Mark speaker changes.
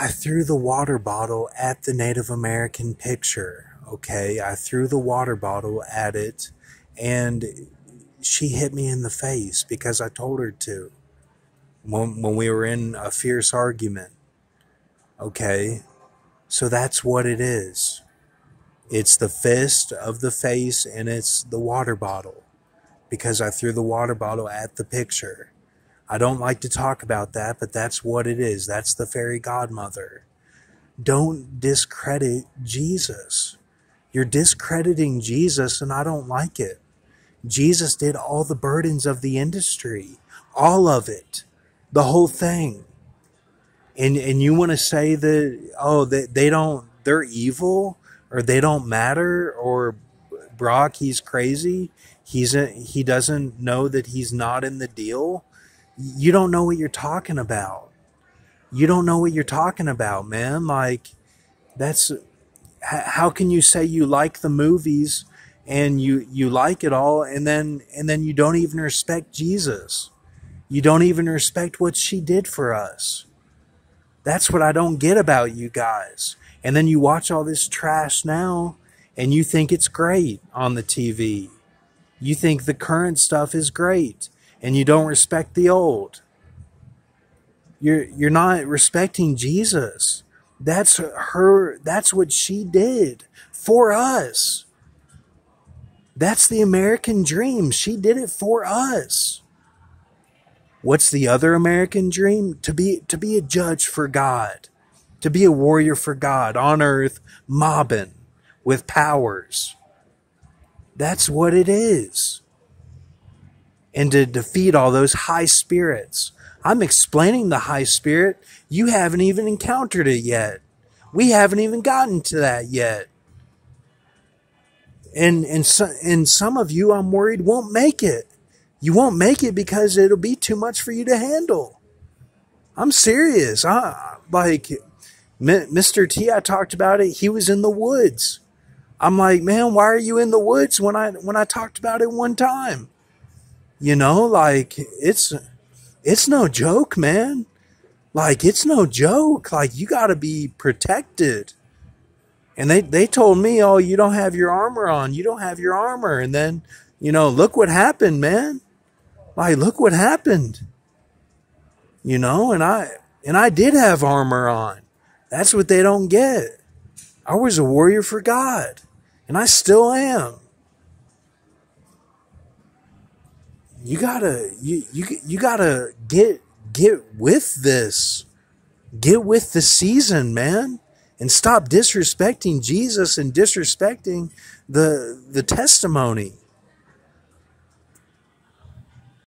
Speaker 1: I threw the water bottle at the Native American picture. Okay, I threw the water bottle at it, and she hit me in the face because I told her to. When, when we were in a fierce argument. Okay, so that's what it is. It's the fist of the face and it's the water bottle because I threw the water bottle at the picture. I don't like to talk about that, but that's what it is. That's the fairy godmother. Don't discredit Jesus. You're discrediting Jesus, and I don't like it. Jesus did all the burdens of the industry, all of it, the whole thing. And and you want to say that oh they, they don't they're evil or they don't matter or Brock he's crazy. He's a, he doesn't know that he's not in the deal you don't know what you're talking about. You don't know what you're talking about, man. Like, that's how can you say you like the movies and you you like it all and then and then you don't even respect Jesus. You don't even respect what she did for us. That's what I don't get about you guys. And then you watch all this trash now and you think it's great on the TV. You think the current stuff is great and you don't respect the old. You're you're not respecting Jesus. That's her that's what she did for us. That's the American dream. She did it for us. What's the other American dream? To be to be a judge for God. To be a warrior for God on earth, mobbing with powers. That's what it is and to defeat all those high spirits. I'm explaining the high spirit. You haven't even encountered it yet. We haven't even gotten to that yet. And and so, and some of you I'm worried won't make it. You won't make it because it'll be too much for you to handle. I'm serious. I like Mr. T I talked about it. He was in the woods. I'm like, "Man, why are you in the woods when I when I talked about it one time?" You know, like it's it's no joke, man. Like it's no joke. Like you got to be protected. And they they told me, "Oh, you don't have your armor on. You don't have your armor." And then, you know, look what happened, man. Like look what happened. You know, and I and I did have armor on. That's what they don't get. I was a warrior for God, and I still am. You gotta you you you gotta get get with this. Get with the season man and stop disrespecting jesus and disrespecting the the testimony